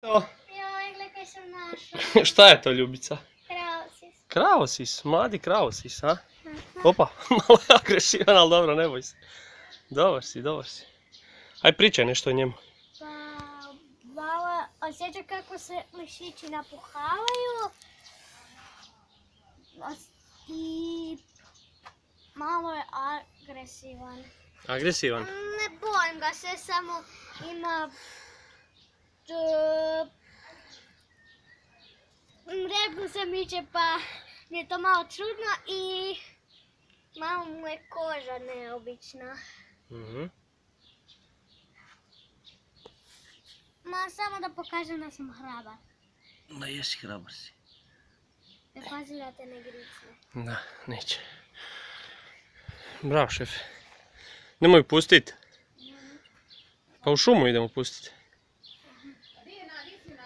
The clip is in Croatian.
To, šta je to Ljubica? Krausis. Kravosis, mladi kravosis, a? Opa, malo je agresivan, ali dobro, ne boj se. Dobar si, dobar si. Aj pričaj nešto o njemu. Pa, malo osjeća kako se mišići napuhavaju. I malo je agresivan. Agresivan. Ne bojim ga se, samo ima... Rebnu se miče pa mi je to malo čudno i malo mu je koža neobična. Mhm. Ma samo da pokažem da sam hrabar. Da jesi hrabar si. Ne pazi da te ne gricne. Da, neće. Bravo šef. Nemoj pustit. Pa u šumu idemo pustit.